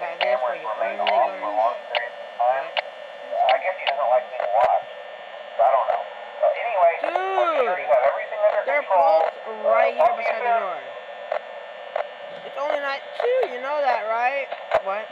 only off gonna- for long periods of time. I guess he doesn't like being watched. I don't know. Anyway, Dude, you have everything under they're both right here beside the door. It's only night two. You know that, right? What?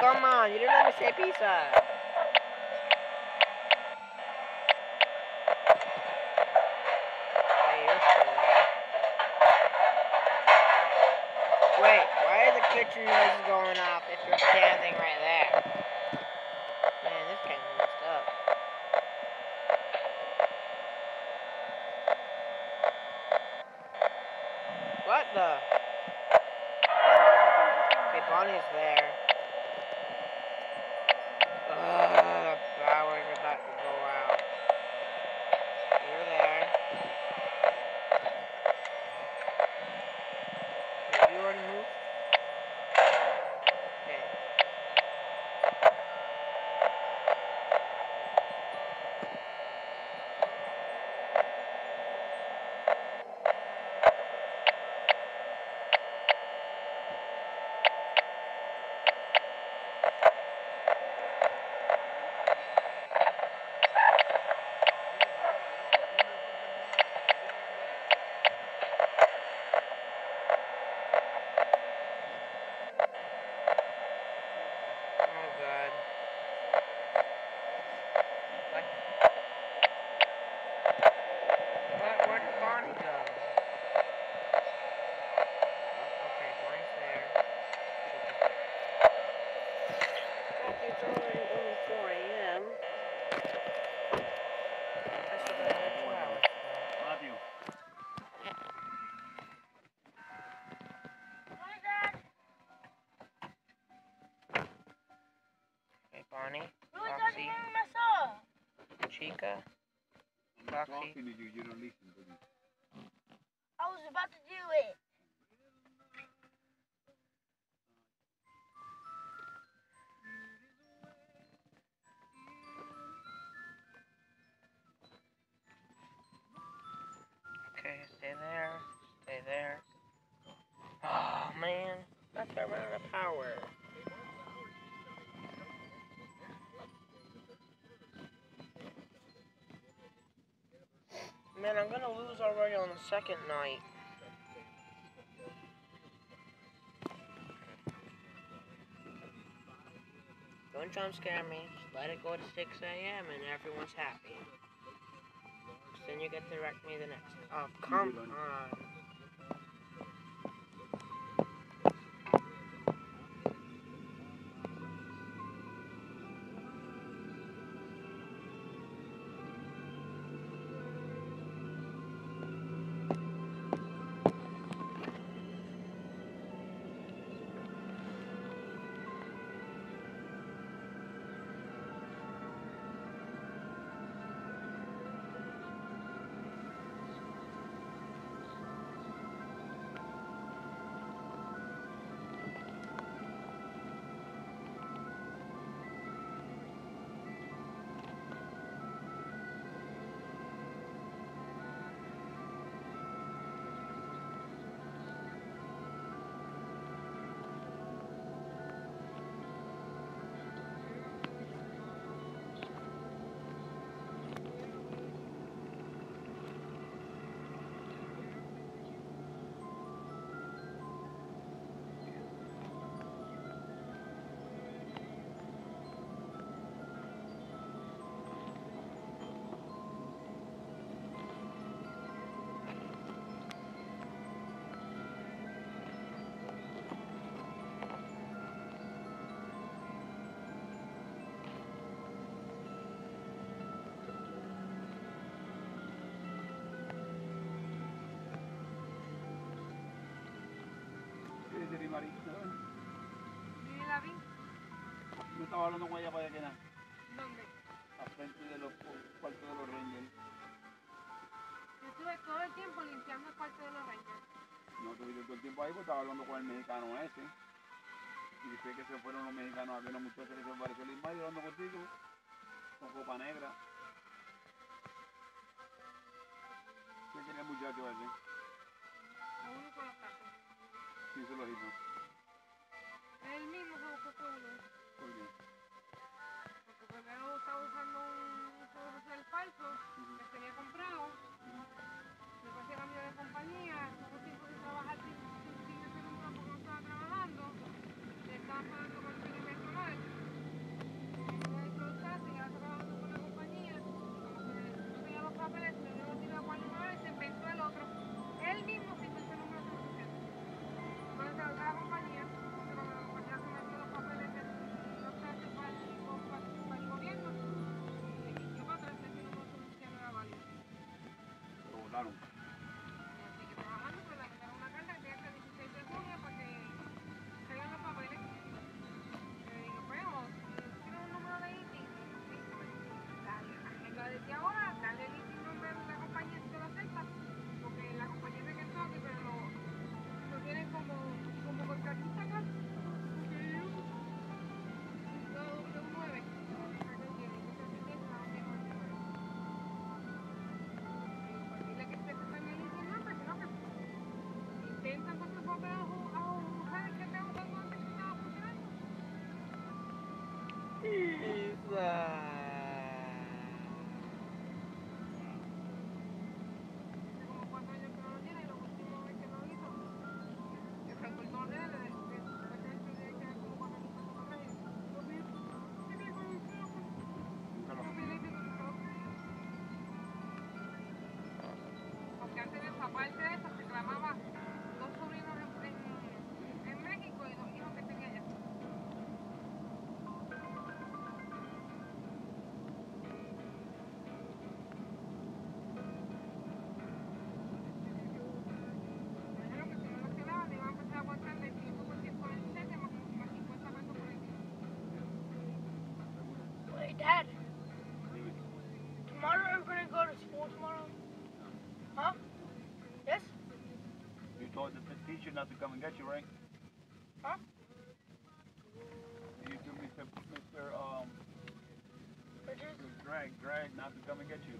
Come on, you didn't let me say pizza. Hey. Wait, why are the kitchen noises going off if you're standing right there? Man, this game's messed up. What the? Okay, Bonnie's there. Ugh, power's about to go out. You're there. Did you already move? Okay. Oh god. What? What? Where did Bonnie go? Oh, okay, Bonnie's there. It's already only 4 a.m. I still got another two hours to go. Love you. Hey, Bonnie, Really Roxy. doesn't. Chica. I'm Roxy. talking to you. You don't listen to me. I was about to do it. Man, I'm gonna lose already on the second night. Don't jump scare me. Just let it go to 6 a.m. and everyone's happy. Then you get to direct me the next. Oh, come on. Mari. ¿Y la vi? Yo estaba hablando con ella para allá que nada. ¿Dónde? Al frente de los cuartos de los Rangers. Yo estuve todo el tiempo limpiando el cuarto de los Rangers. No tuviste todo el tiempo ahí, pues estaba hablando con el mexicano ese. Y dice que se fueron los mexicanos, había una muchacha que se pareció a Lismay hablando contigo. Con copa negra. ¿Qué quería el muchacho ese? A uno con los tacos. Sí, se lo hizo. Compañía. Tuvo tiempo de trabajar sin, sin, sin ese número porque no estaba trabajando. Le estaban pagando the teacher not to come and get you, right? Huh? You told Mr. Mr. Um, Bridges? Drag, Drag not to come and get you.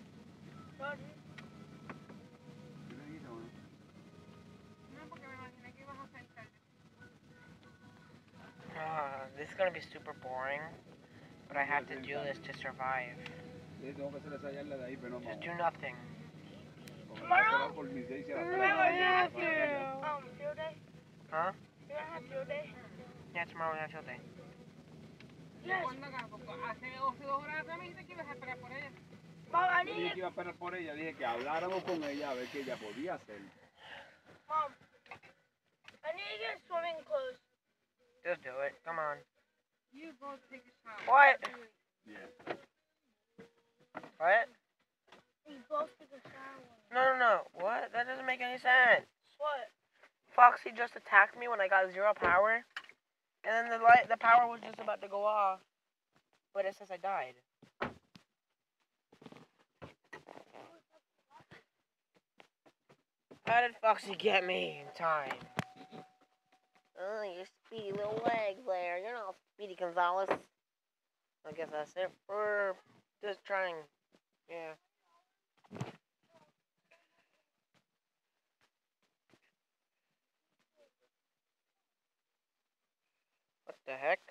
Rod? ¿Qué le dijo, no? No, porque me imaginé que ibas a hacer tarde. Ah, this is gonna be super boring, but I have to do this to survive. Sí, tengo que hacer esa yarda de ahí, pero no. Just do nothing. Tomorrow? Por mi licencia, Remember la- you have your um field day? Huh? You don't have field day? Yeah, tomorrow we have field day. Yes. ¿Cuándo acá? Porque hace dos, dos horas atrás me dijiste que ibas a esperar por ella. Mom, I Yo need dije to que iba a esperar por ella, dije que habláramos con ella a ver qué ella podía hacer. Mom. I need to get swimming clothes. Just do it. Come on. You go take a shower. What? Yeah. What? We both take a shower. No, no, no. What? That doesn't make any sense. What? Foxy just attacked me when I got zero power, and then the light, the power was just about to go off, but it says I died. How did Foxy get me in time? Oh, your speedy little legs there. You're not Speedy Gonzalez. I guess that's it for just trying. Yeah. The heck?